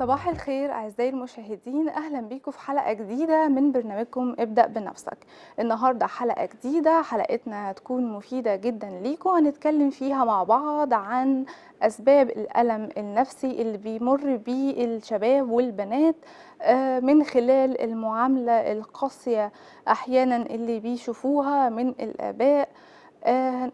صباح الخير أعزائي المشاهدين. أهلا بيكم في حلقة جديدة من برنامجكم ابدأ بنفسك. النهاردة حلقة جديدة حلقتنا هتكون مفيدة جدا ليكم. هنتكلم فيها مع بعض عن أسباب الألم النفسي اللي بيمر بيه الشباب والبنات آه، من خلال المعاملة القاسية أحيانا اللي بيشوفوها من الآباء. آه،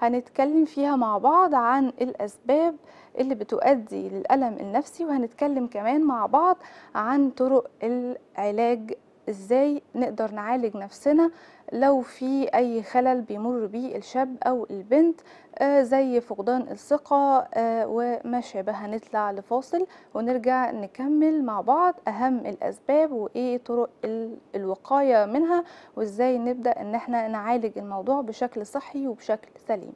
هنتكلم فيها مع بعض عن الأسباب اللي بتؤدي للألم النفسي وهنتكلم كمان مع بعض عن طرق العلاج إزاي نقدر نعالج نفسنا لو في أي خلل بيمر بيه الشاب أو البنت آه، زي فقدان الثقة آه، وما شابه هنطلع لفاصل ونرجع نكمل مع بعض أهم الأسباب وإيه طرق ال- الوقاية منها وإزاي نبدأ إن إحنا نعالج الموضوع بشكل صحي وبشكل سليم.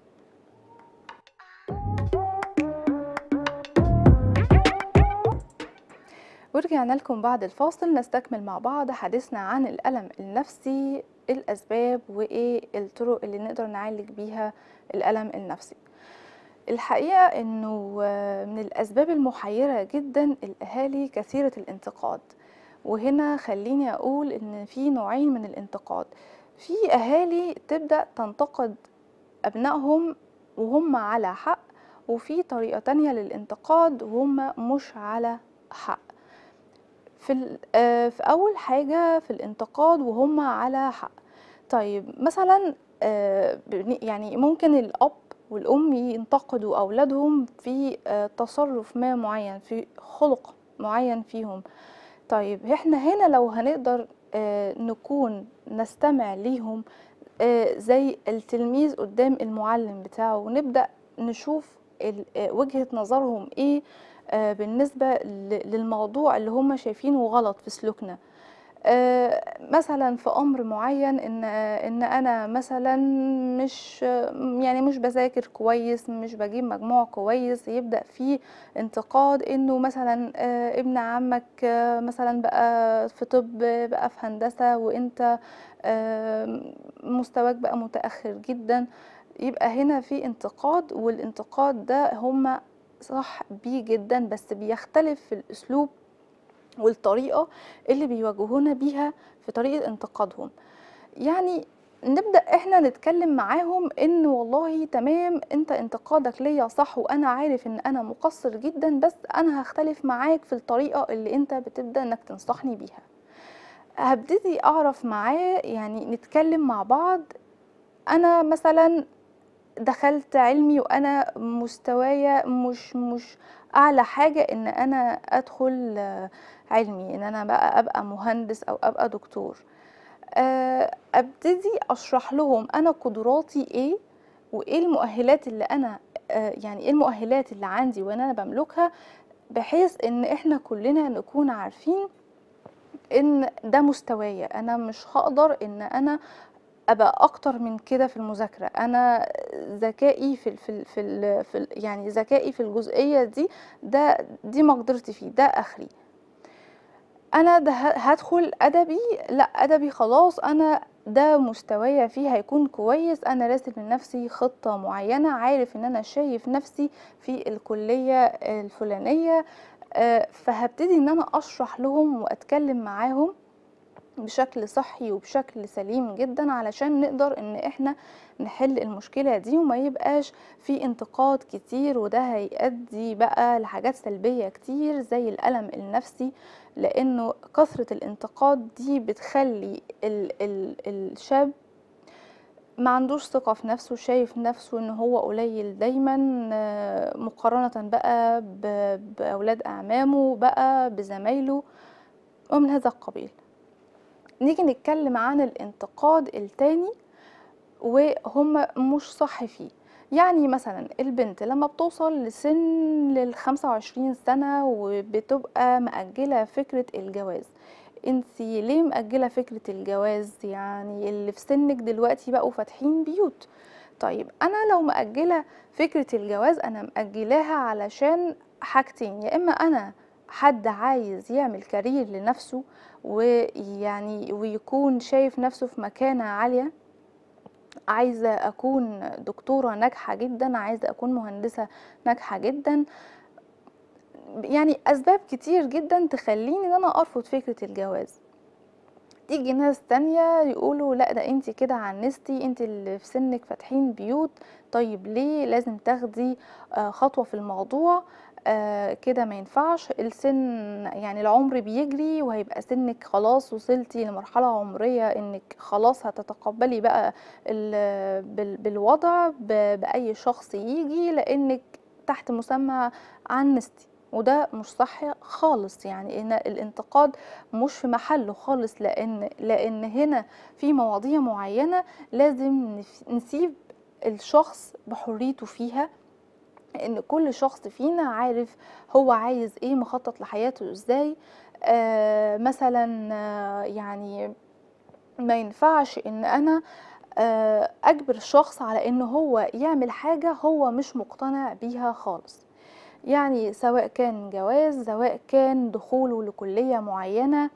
ورجعنا لكم بعد الفاصل نستكمل مع بعض حديثنا عن الألم النفسي الأسباب وإيه الطرق اللي نقدر نعالج بيها الألم النفسي. الحقيقة إنه آه، من الأسباب المحيرة جدا الأهالي كثيرة الانتقاد. وهنا خليني أقول إن في نوعين من الانتقاد. في أهالي تبدأ تنتقد أبنائهم وهم على حق وفي طريقة تانية للانتقاد وهم مش على حق. في آه، في أول حاجة في الانتقاد وهم على حق. طيب مثلا آه، يعني ممكن الأب والأم ينتقدوا أولادهم في آه، تصرف ما معين في خلق معين فيهم. طيب إحنا هنا لو هنقدر نكون نستمع ليهم زي التلميذ قدام المعلم بتاعه ونبدأ نشوف وجهة نظرهم إيه بالنسبة ل- للموضوع اللي هم شايفينه غلط في سلوكنا. آه، مثلا في أمر معين ان آه، إن أنا مثلا مش آه، يعني مش بذاكر كويس مش بجيب مجموع كويس يبدأ في انتقاد إنه مثلا آه، ابن عمك آه، مثلا بقى في طب بقى في هندسة وإنت آه، مستواك بقى متأخر جدا. يبقى هنا في انتقاد والانتقاد ده هم صح بيه جدا بس بيختلف في الأسلوب والطريقة اللي بيواجهونا بيها في طريقة انتقادهم. يعني نبدأ إحنا نتكلم معاهم ان والله تمام أنت انتقادك ليا صح وأنا عارف إن أنا مقصر جدا بس أنا هختلف معاك في الطريقة اللي أنت بتبدأ إنك تنصحني بيها. هبتدي أعرف معاه يعني نتكلم مع بعض. أنا مثلا دخلت علمي وأنا مستوايا مش مش أعلى حاجة إن أنا أدخل علمي إن أنا بقى أبقى مهندس أو أبقى دكتور. آه، أبتدي أشرح لهم أنا قدراتي إيه وإيه المؤهلات اللي أنا آه، يعني إيه المؤهلات اللي عندي وأنا بملكها بحيث إن إحنا كلنا نكون عارفين إن ده مستوايا. أنا مش هقدر إن أنا أبقى أكتر من كده في المذاكرة. أنا ذكائي في ال في ال في, ال في ال يعني ذكائي في الجزئية دي ده دي مقدرتي فيه ده آخري. أنا ده هدخل أدبي؟ لأ أدبي خلاص أنا ده مستوايا فيه هيكون كويس أنا راسم لنفسي خطة معينة عارف إن أنا شايف نفسي في الكلية الفلانية آه، فهبتدي إن أنا أشرح لهم وأتكلم معاهم. بشكل صحي وبشكل سليم جدا علشان نقدر إن إحنا نحل المشكلة دي وما يبقاش في انتقاد كتير وده هيؤدي بقى لحاجات سلبية كتير زي الألم النفسي لأنه كثرة الانتقاد دي بتخلي ال ال الشاب ما عندوش ثقة في نفسه شايف نفسه إن هو قليل دايما مقارنة بقى بأولاد أعمامه بقى بزمايله ومن هذا القبيل. نيجي نتكلم عن الانتقاد التاني وهم مش صح فيه يعني مثلا البنت لما بتوصل لسن الخمسة وعشرين سنة وبتبقى مأجلة فكرة الجواز. انتي ليه مأجلة فكرة الجواز؟ يعني اللي في سنك دلوقتي بقوا فاتحين بيوت. طيب أنا لو مأجلة فكرة الجواز أنا مأجلاها علشان حاجتين يا إما أنا حد عايز يعمل كارير لنفسه ويعني ويكون شايف نفسه في مكانة عالية عايزة أكون دكتورة ناجحة جدا عايزة أكون مهندسة ناجحة جدا يعني أسباب كتير جدًا تخلّيني إن أنا أرفض فكرة الجواز. تيجي ناس تانية يقولوا لأ ده أنتِ كده عنستِ، أنتِ اللي في سنِّك فاتحين بيوت، طيب ليه لازم تاخدي آآ خطوة في الموضوع، كده ما ينفعش، السن يعني العمر بيجري وهيبقى سنِّك خلاص وصلتِ لمرحلة عمرية إنِّك خلاص هتتقبلي بقى ال بال بالوضع ب بأي شخص ييجي لإنِّك تحت مسمى عنستِ، وده مش صح خالص، يعني إن الانتقاد مش في محله خالص لأن لأن هنا في مواضيع معينة لازم نسيب الشخص بحريته فيها، إن كل شخص فينا عارف هو عايز إيه، مخطط لحياته إزاي، آآ مثلًا يعني ما ينفعش إن أنا آآ أجبر الشخص على إن هو يعمل حاجة هو مش مقتنع بيها خالص، يعني سواء كان جواز، سواء كان دخوله لكلية معينة،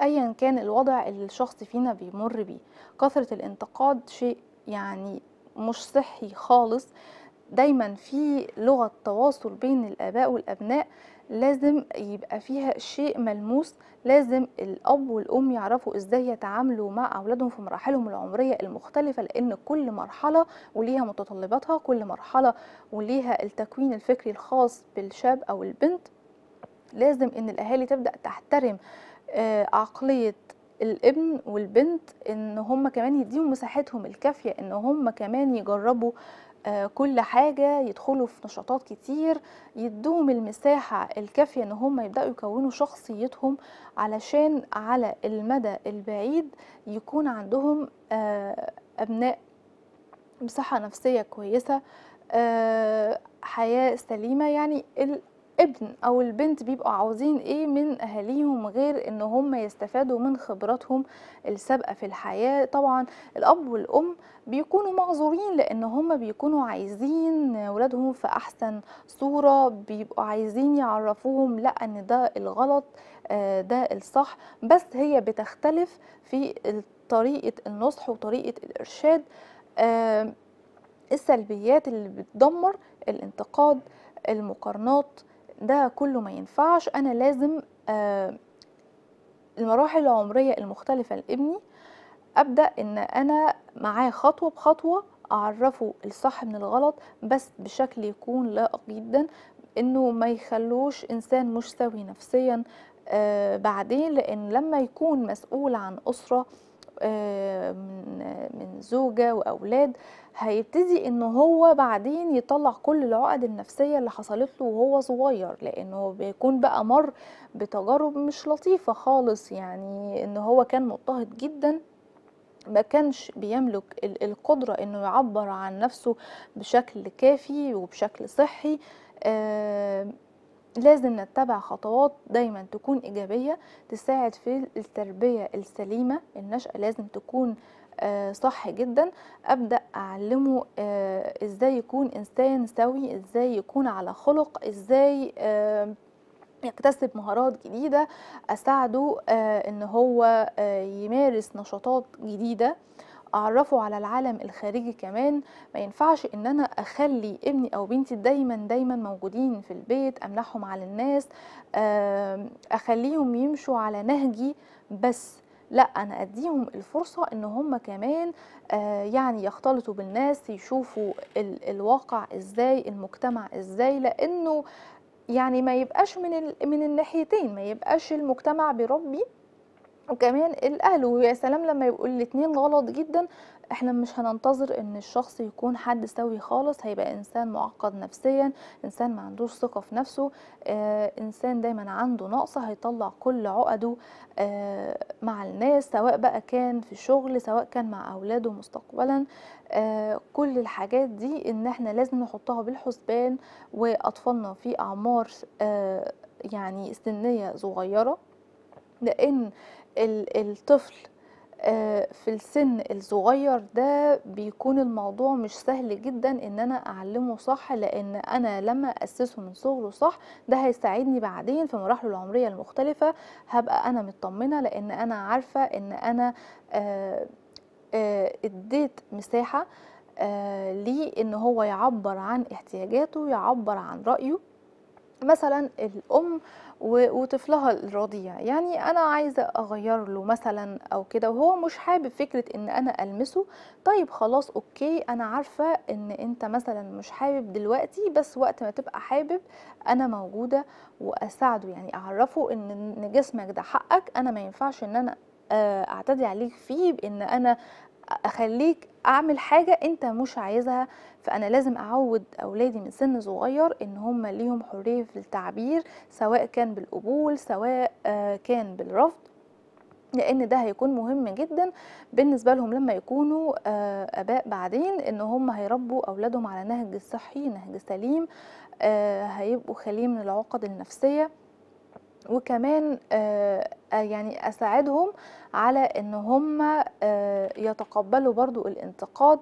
أيًا كان الوضع اللي الشخص فينا بيمُر بيه، كثرة الانتقاد شيء يعني مش صحّي خالص، دايمًا في لغة تواصل بين الآباء والأبناء لازم يبقى فيها شيء ملموس، لازم الأب والأم يعرفوا إزاي يتعاملوا مع أولادهم في مراحلهم العمرية المختلفة، لإن كل مرحلة وليها متطلباتها، كل مرحلة وليها التكوين الفكري الخاص بالشاب أو البنت، لازم إن الأهالي تبدأ تحترم آآ عقلية الابن والبنت، إن هُم كمان يدّيهم مساحتهم الكافية إن هُم كمان يجربوا كل حاجة، يدخلوا في نشاطات كتير، يدّوهم المساحة الكافية إن هُم يبدأوا يكوّنوا شخصيتهم، علشان على المدى البعيد يكون عندهم آآ أبناء بصحة نفسية كويسة، آآ حياة سليمة، يعني الابن أو البنت بيبقوا عاوزين إيه من أهاليهم غير إن هُم يستفادوا من خبراتهم السابقة في الحياة، طبعًا الأب والأم بيكونوا معذورين لإن هُم بيكونوا عايزين ولادهم في أحسن صورة، بيبقوا عايزين يعرّفوهم لأ إن ده الغلط، آآ ده الصح، بس هي بتختلف في ال طريقة النصح وطريقة الإرشاد، آآ السلبيات اللي بتدمّر، الانتقاد، المقارنات، ده كله ما ينفعش، أنا لازم آآ المراحل العمرية المختلفة لابني أبدأ إن أنا معاه خطوة بخطوة أعرّفه الصح من الغلط، بس بشكل يكون لائق جدًا، إنه ما يخلّوش إنسان مش سوي نفسيًا آآ بعدين، لإن لمّا يكون مسؤول عن آآ من من زوجة وأولاد، هيبتدي إن هو بعدين يطلّع كل العُقد النفسية اللي حصلت له وهو صغير، لإنه بيكون بقى مَر بتجارب مش لطيفة خالص، يعني إن هو كان مضطهد جدًا، ما كانش بيملك ال القدرة إنه يعبّر عن نفسه بشكل كافي وبشكل صحّي، آآ لازم نتّبع خطوات دايمًا تكون إيجابية، تساعد في التربية السليمة، النشأة لازم تكون آآ صح جدًا، أبدأ أعلّمه آآ إزاي يكون إنسان سوي، إزاي يكون على خُلُق، إزاي آآ يكتسب مهارات جديدة، أساعده آآ إن هو يمارس نشاطات جديدة، أعرّفه على العالم الخارجي كمان، ما ينفعش إن أنا أخلّي ابني أو بنتي دايمًا، دايمًا موجودين في البيت، أمنعهم عن الناس، آمم أخلّيهم يمشوا على نهجي بس، لأ أنا أدّيهم الفرصة إن هُم كمان آآ يعني يختلطوا بالناس، يشوفوا ال الواقع إزاي، المجتمع إزاي، لإنه يعني ما يبقاش من من الناحيتين، ما يبقاش المجتمع بيربّي وكمان الأهل، ويا سلام لمّا يبقوا الاتنين غلط جدًا، إحنا مش هننتظر إن الشخص يكون حد سوي خالص، هيبقى إنسان مُعقّد نفسيًا، إنسان ما عندوش ثقة في نفسه، آآ إنسان دايمًا عنده نقص، هيطلّع كل عُقده آآ مع الناس، سواء بقى كان في شغل، سواء كان مع أولاده مستقبلًا، آآ كل الحاجات دي إن إحنا لازم نحطّها بالحسبان، وأطفالنا في أعمار آآ يعني سنية صغيرة، لإن ال الطفل آآ في السن الصغير ده بيكون الموضوع مش سهل جدًا إن أنا أعلّمه صح، لإن أنا لمّا أأسّسه من صغره صح، ده هيساعدني بعدين في مراحله العمرية المختلفة، هابقى أنا متطمنة لإن أنا عارفة إن أنا آآ آآ ادّيت مساحة آآ ليه إن هو يعبّر عن احتياجاته، يعبّر عن رأيه، مثلا الأم و- وطفلها الرضيع. يعني أنا عايزة أغير له مثلا أو كده وهو مش حابب فكرة إن أنا ألمسه. طيب خلاص أوكي أنا عارفة إن أنت مثلا مش حابب دلوقتي بس وقت ما تبقى حابب أنا موجودة وأساعده. يعني أعرفه إن إن جسمك ده حقك أنا ما ينفعش إن أنا آه، أعتدي عليك فيه بإن أنا أخليك أعمل حاجة أنت مش عايزها. فأنا لازم أعود أولادي من سن صغير إن هم ليهم حرية في التعبير سواء كان بالقبول سواء آه، كان بالرفض لأن ده هيكون مهم جدا بالنسبة لهم لما يكونوا آه، آباء بعدين إن هم هيربوا أولادهم على نهج صحي نهج سليم آه، هيبقوا خاليين من العقد النفسية. وكمان آه، آه، يعني أساعدهم على إن هم آه، يتقبلوا برضو الانتقاد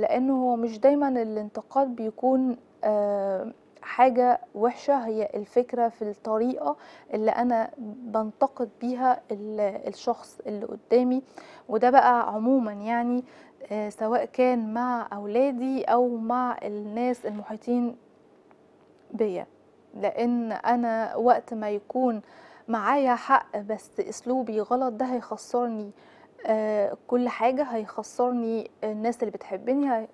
لأنه هو مش دايما الانتقاد بيكون حاجة وحشة. هي الفكرة في الطريقة اللي أنا بنتقد بيها ال- الشخص اللي قدامي. وده بقى عموما يعني سواء كان مع أولادي أو مع الناس المحيطين بيا. لأن أنا وقت ما يكون معايا حق بس أسلوبي غلط ده هيخسرني آه كل حاجة هيخسرني الناس اللي بتحبني هي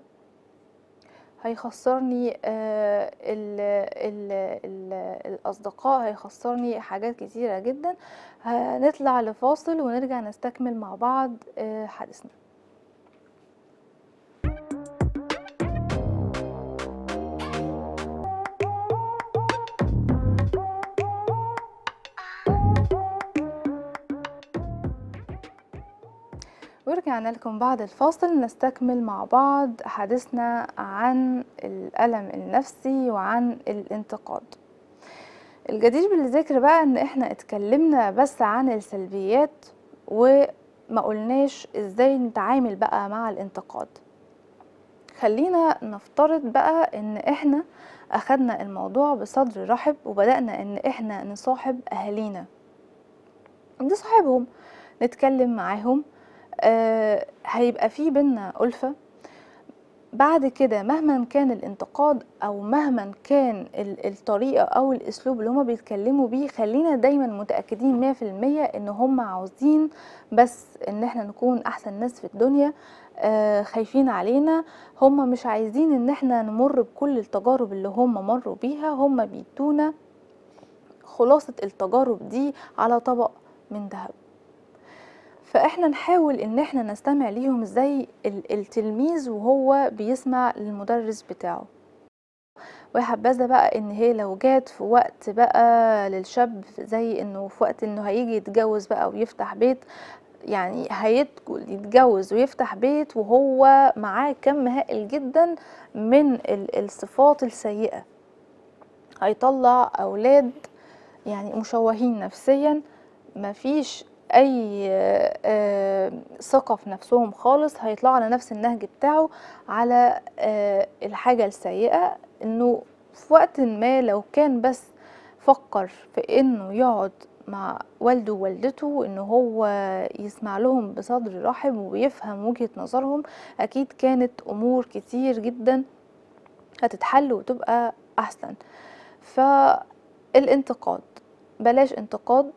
هيخسرني آه ال ال ال الأصدقاء هيخسرني حاجات كتيرة جدا. هنطلع لفاصل ونرجع نستكمل مع بعض آه حديثنا. ورجعنا لكم بعد الفاصل نستكمل مع بعض حديثنا عن الألم النفسي وعن الانتقاد. الجدير بالذكر بقى إن إحنا اتكلمنا بس عن السلبيات وما قلناش إزاي نتعامل بقى مع الانتقاد. خلينا نفترض بقى إن إحنا أخدنا الموضوع بصدر رحب وبدأنا إن إحنا نصاحب أهالينا. نصاحبهم نتكلم معاهم هيبقى في بينا ألفة. بعد كده مهما كان الانتقاد أو مهما كان ال- الطريقة أو الأسلوب اللي هما بيتكلموا بيه خلينا دايما في المية إن هما عاوزين بس إن إحنا نكون أحسن ناس في الدنيا آه خايفين علينا. هما مش عايزين إن إحنا نمر بكل التجارب اللي هما مروا بيها. هما بيدونا خلاصة التجارب دي على طبق من ذهب. فإحنا نحاول إن إحنا نستمع ليهم زي ال- التلميذ وهو بيسمع للمدرس بتاعه. ويا حبذا بقى إن هي لو جات في وقت بقى للشاب زي إنه في وقت إنه هيجي يتجوز بقى ويفتح بيت يعني هيدخل يتجوز ويفتح بيت وهو معاه كم هائل جدا من ال- الصفات السيئة. هيطلع أولاد يعني مشوهين نفسيا مفيش أي آه، ثقة في نفسهم خالص هيطلعوا على نفس النهج بتاعه على آه، الحاجة السيئة إنه في وقت ما لو كان بس فكر في إنه يقعد مع والده ووالدته إن هو يسمع لهم بصدر رحب ويفهم وجهة نظرهم أكيد كانت أمور كتير جدا هتتحل وتبقى أحسن. فالانتقاد بلاش انتقاد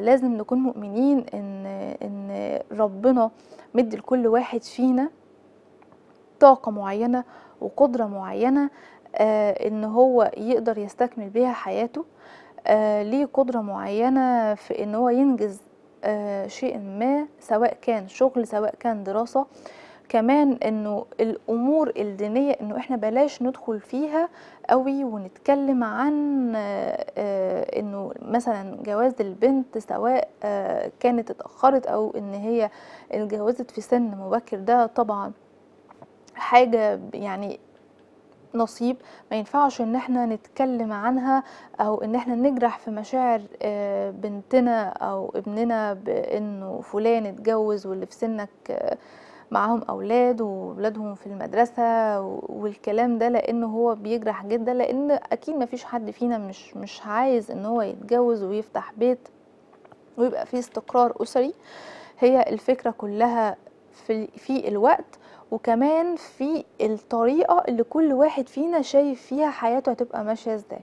لازم نكون مؤمنين إن إن ربنا مدي لكل واحد فينا طاقة معينة وقدرة معينة آه إن هو يقدر يستكمل بيها حياته آه ليه قدرة معينة في إن هو ينجز آه شيء ما سواء كان شغل سواء كان دراسة. كمان إنه الأمور الدينية إنه إحنا بلاش ندخل فيها قوي ونتكلم عن آه، آه، إنه مثلا جواز البنت سواء آه، كانت اتأخرت أو إن هي اتجوزت في سن مبكر ده طبعا حاجة يعني نصيب. ما ينفعش إن إحنا نتكلم عنها أو إن إحنا نجرح في مشاعر بنتنا أو ابننا بإنه فلان اتجوز واللي في سنك معاهم أولاد وولادهم في المدرسة و- والكلام ده لأنه هو بيجرح جدا لأن أكيد ما فيش حد فينا مش مش عايز إن هو يتجوز ويفتح بيت ويبقى فيه استقرار أسري. هي الفكرة كلها في في الوقت وكمان في الطريقة اللي كل واحد فينا شايف فيها حياته هتبقى ماشية إزاي.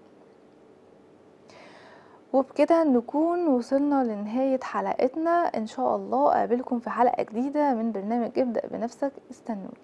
وبكده نكون وصلنا لنهاية حلقتنا. إن شاء الله أقابلكم في حلقة جديدة من برنامج ابدأ بنفسك. استنوني